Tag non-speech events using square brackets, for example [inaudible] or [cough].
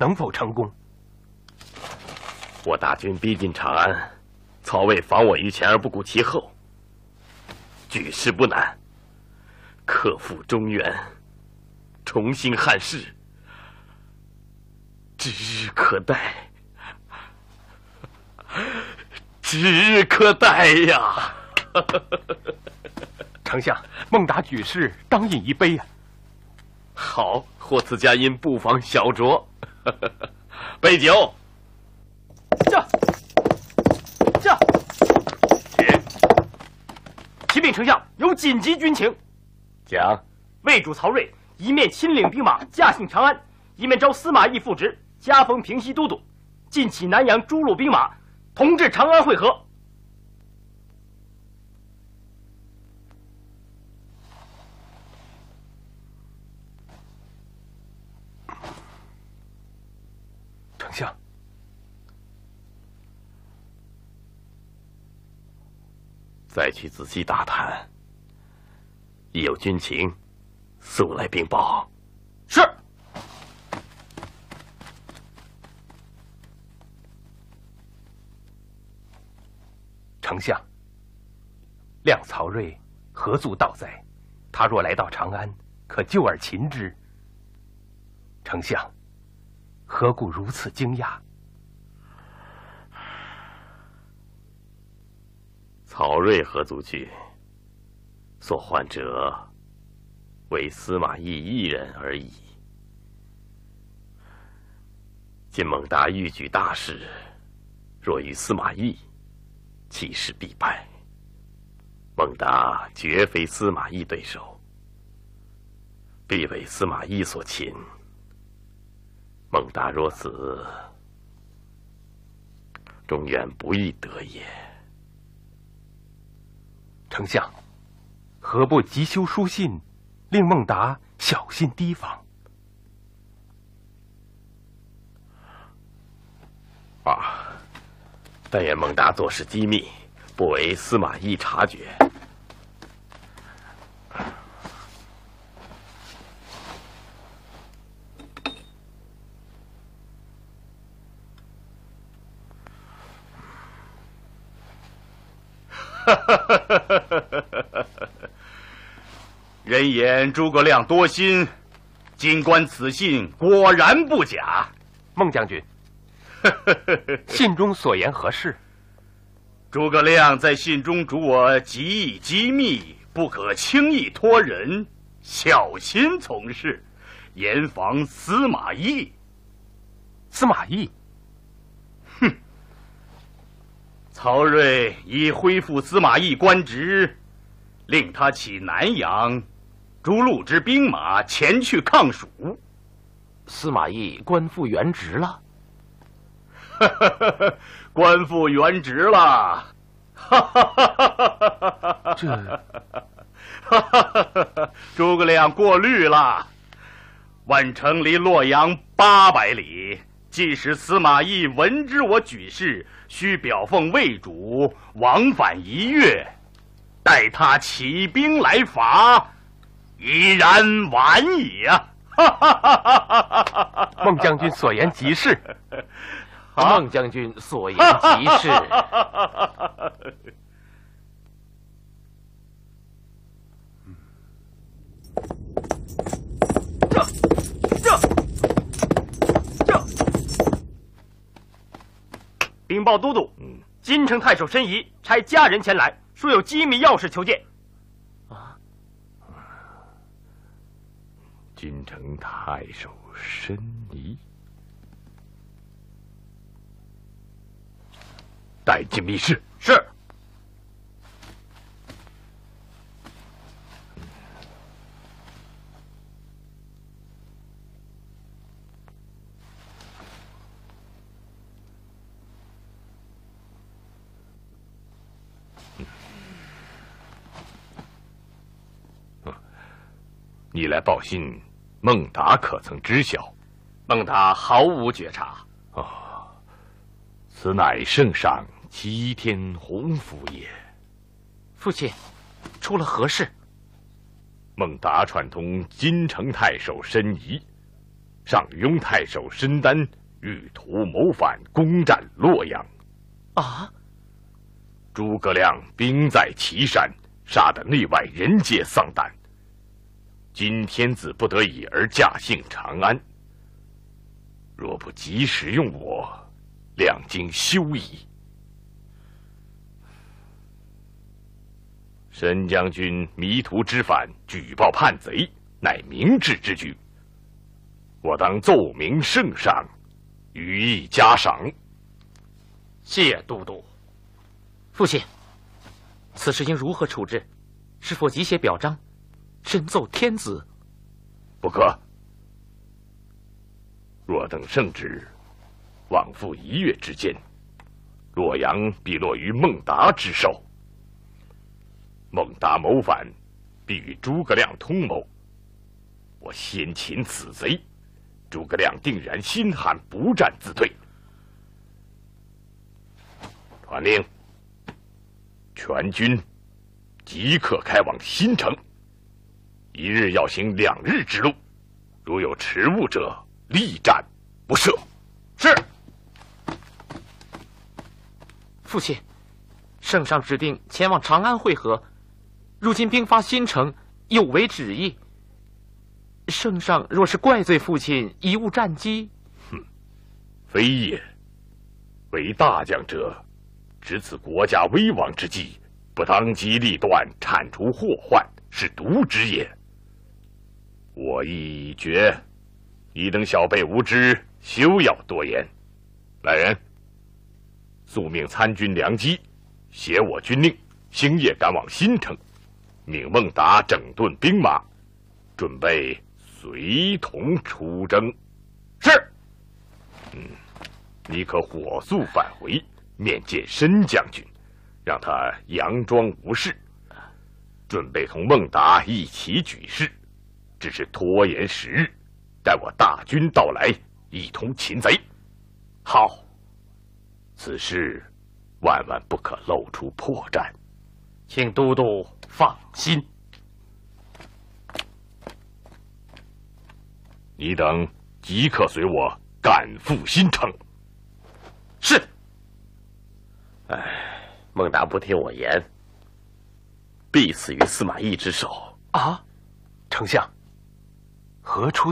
能否成功？我大军逼近长安，曹魏防我于前而不顾其后，举事不难。克复中原，重兴汉室，指日可待，[laughs] 指日可待呀！[laughs] 丞相，孟达举事，当饮一杯呀。好，获此佳音不妨小酌，[laughs] 杯酒。驾！驾！启禀丞相，有紧急军情。讲。魏主曹睿一面亲领兵马驾幸长安，一面招司马懿复职，加封平西都督，进起南阳诸路兵马，同至长安会合。再去仔细打探，一有军情，速来禀报。是。丞相，亮曹睿何足道哉？他若来到长安，可救而擒之。丞相。何故如此惊讶？曹睿何足惧？所患者为司马懿一人而已。今孟达欲举大事，若与司马懿，其势必败。孟达绝非司马懿对手，必为司马懿所擒。孟达若死，中原不易得也。丞相，何不急修书信，令孟达小心提防？啊！但愿孟达做事机密，不为司马懿察觉。[laughs] 人言诸葛亮多心，今观此信果然不假。孟将军，[laughs] 信中所言何事？诸葛亮在信中嘱我机议机密，不可轻易托人，小心从事，严防司马懿。司马懿。哼曹睿已恢复司马懿官职，令他起南阳，逐鹿之兵马前去抗蜀。司马懿官复原职了。[laughs] 官复原职了。这，[laughs] 诸葛亮过虑了。宛城离洛阳八百里，即使司马懿闻知我举事。需表奉魏主，往返一月，待他起兵来伐，已然晚矣啊！[laughs] [laughs] 孟将军所言极是，孟将军所言极是。这这这禀报都督，金城太守申仪差家人前来，说有机密要事求见。金城太守申仪，带进密室。是。你来报信，孟达可曾知晓？孟达毫无觉察。哦，此乃圣上齐天洪福也。父亲，出了何事？孟达串通金城太守申仪，上庸太守申丹欲图谋反，攻占洛阳。啊！诸葛亮兵在岐山，杀得内外人皆丧胆。今天子不得已而驾幸长安，若不及时用我，两京休矣。申将军迷途知返，举报叛贼，乃明智之举。我当奏明圣上，予以嘉赏。谢都督。父亲，此事应如何处置？是否急写表彰，深奏天子？不可。若等圣旨，往复一月之间，洛阳必落于孟达之手。孟达谋反，必与诸葛亮通谋。我先擒此贼。诸葛亮定然心寒，不战自退。传令，全军即刻开往新城，一日要行两日之路，如有迟误者，力斩不赦。是。父亲，圣上指定前往长安会合，如今兵发新城，有违旨意。圣上若是怪罪父亲贻误战机，哼，非也。为大将者，值此国家危亡之际，不当机立断，铲除祸患，是渎职也。我意已决，你等小辈无知，休要多言。来人，速命参军梁基携我军令，星夜赶往新城，命孟达整顿兵马，准备。随同出征，是。嗯，你可火速返回，面见申将军，让他佯装无事，准备同孟达一起举事。只是拖延时日，待我大军到来，一同擒贼。好，此事万万不可露出破绽，请都督放心。你等即刻随我赶赴新城。是。唉，孟达不听我言，必死于司马懿之手。啊，丞相，何出